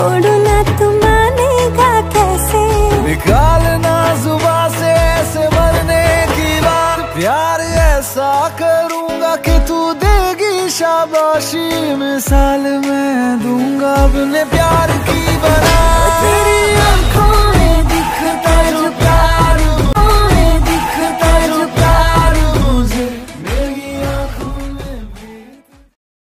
छोड़ू ना तू मानेगा कैसे? निकालना जुबा से ऐसे मरने की बात। प्यार ऐसा करूँगा कि तू देगी शाबाशी। मिसाल मैं दूँगा